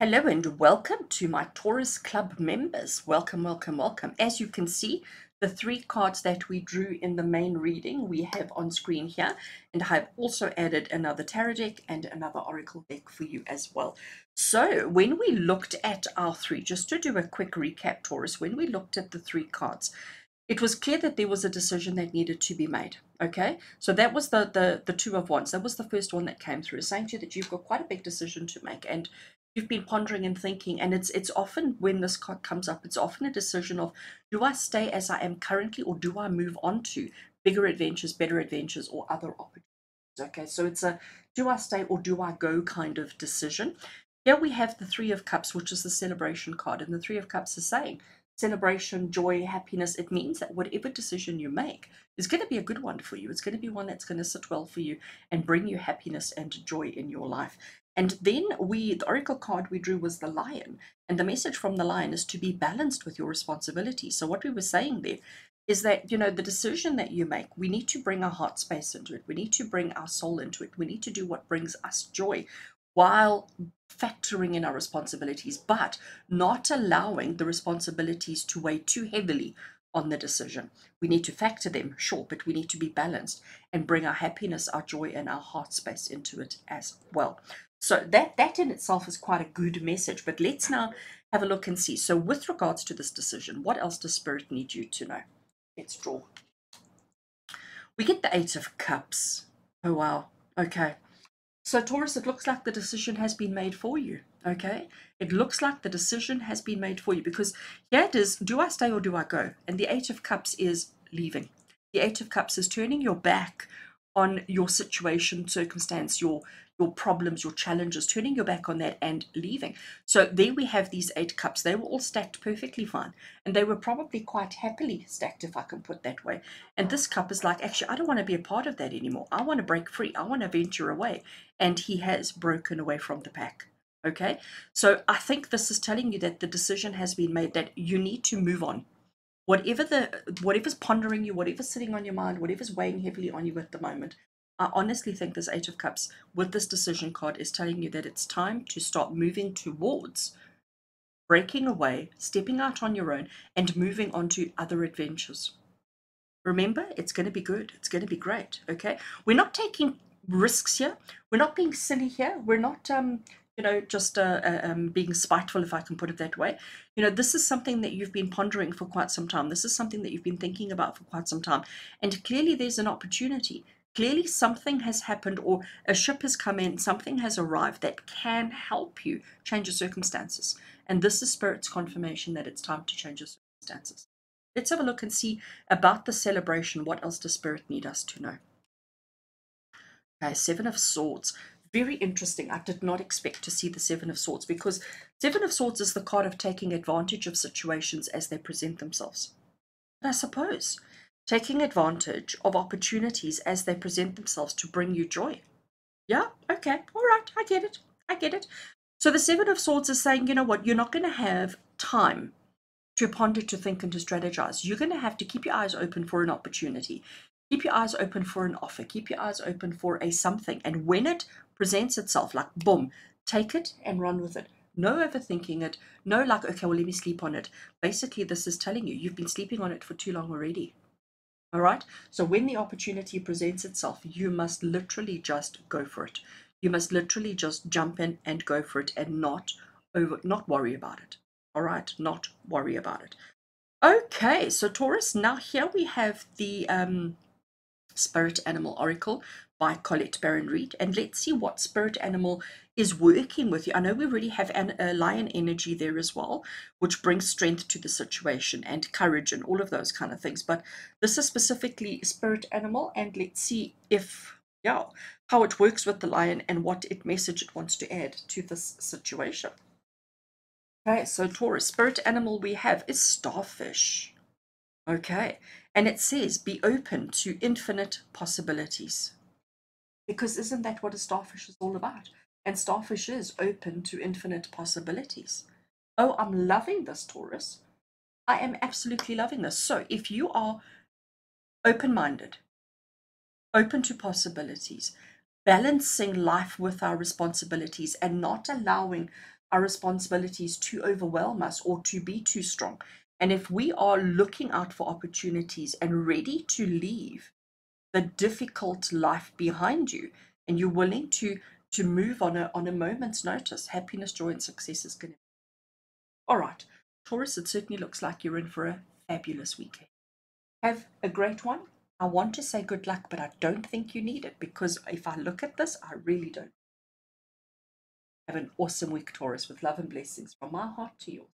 Hello and welcome to my Taurus Club members. Welcome, welcome, welcome. As you can see, the three cards that we drew in the main reading we have on screen here. And I have also added another tarot deck and another oracle deck for you as well. So when we looked at our three, just to do a quick recap, Taurus, when we looked at the three cards, it was clear that there was a decision that needed to be made. Okay, so that was the the the two of wands. That was the first one that came through, saying to you that you've got quite a big decision to make, and you've been pondering and thinking and it's it's often when this card comes up it's often a decision of do i stay as i am currently or do i move on to bigger adventures better adventures or other opportunities? Okay so it's a do i stay or do i go kind of decision. Here we have the three of cups which is the celebration card and the three of cups is saying celebration joy happiness it means that whatever decision you make is going to be a good one for you. It's going to be one that's going to sit well for you and bring you happiness and joy in your life and then we, the oracle card we drew was the lion. And the message from the lion is to be balanced with your responsibility. So what we were saying there is that, you know, the decision that you make, we need to bring our heart space into it. We need to bring our soul into it. We need to do what brings us joy while factoring in our responsibilities, but not allowing the responsibilities to weigh too heavily on the decision. We need to factor them, sure, but we need to be balanced and bring our happiness, our joy, and our heart space into it as well. So that, that in itself is quite a good message. But let's now have a look and see. So with regards to this decision, what else does Spirit need you to know? Let's draw. We get the Eight of Cups. Oh, wow. Okay. So Taurus, it looks like the decision has been made for you. Okay. It looks like the decision has been made for you because here it is, do I stay or do I go? And the Eight of Cups is leaving. The Eight of Cups is turning your back on your situation, circumstance, your your problems, your challenges, turning your back on that and leaving. So there we have these eight cups. They were all stacked perfectly fine. And they were probably quite happily stacked, if I can put that way. And this cup is like, actually, I don't want to be a part of that anymore. I want to break free. I want to venture away. And he has broken away from the pack. Okay. So I think this is telling you that the decision has been made that you need to move on whatever the whatever's pondering you whatever's sitting on your mind whatever's weighing heavily on you at the moment I honestly think this Eight of Cups with this decision card is telling you that it's time to start moving towards breaking away, stepping out on your own, and moving on to other adventures. Remember, it's going to be good. It's going to be great. Okay. We're not taking risks here. We're not being silly here. We're not, um, you know, just uh, uh, um, being spiteful, if I can put it that way. You know, this is something that you've been pondering for quite some time. This is something that you've been thinking about for quite some time. And clearly, there's an opportunity clearly something has happened or a ship has come in, something has arrived that can help you change your circumstances. And this is Spirit's confirmation that it's time to change your circumstances. Let's have a look and see about the celebration. What else does Spirit need us to know? Okay, Seven of Swords. Very interesting. I did not expect to see the Seven of Swords because Seven of Swords is the card of taking advantage of situations as they present themselves. But I suppose taking advantage of opportunities as they present themselves to bring you joy. Yeah, okay, all right, I get it. I get it. So the Seven of Swords is saying, you know what, you're not going to have time to ponder, to think, and to strategize. You're going to have to keep your eyes open for an opportunity. Keep your eyes open for an offer. Keep your eyes open for a something. And when it presents itself, like boom, take it and run with it. No overthinking it. No, like, okay, well, let me sleep on it. Basically, this is telling you you've been sleeping on it for too long already. All right. So when the opportunity presents itself, you must literally just go for it. You must literally just jump in and go for it and not over, not worry about it. All right. Not worry about it. Okay. So Taurus, now here we have the um, Spirit Animal Oracle by Colette Baron Reid. And let's see what spirit animal is working with you. I know we already have an, a lion energy there as well, which brings strength to the situation and courage and all of those kind of things. But this is specifically spirit animal. And let's see if, yeah, how it works with the lion and what it message it wants to add to this situation. Okay, so Taurus, spirit animal we have is starfish. Okay, and it says be open to infinite possibilities. Because isn't that what a starfish is all about? And starfish is open to infinite possibilities. Oh, I'm loving this, Taurus. I am absolutely loving this. So if you are open minded, open to possibilities, balancing life with our responsibilities, and not allowing our responsibilities to overwhelm us or to be too strong. And if we are looking out for opportunities and ready to leave the difficult life behind you, and you're willing to to move on a on a moment's notice, happiness, joy, and success is going to. Be all right, Taurus. It certainly looks like you're in for a fabulous weekend. Have a great one. I want to say good luck, but I don't think you need it because if I look at this, I really don't. Have an awesome week, Taurus, with love and blessings from my heart to yours.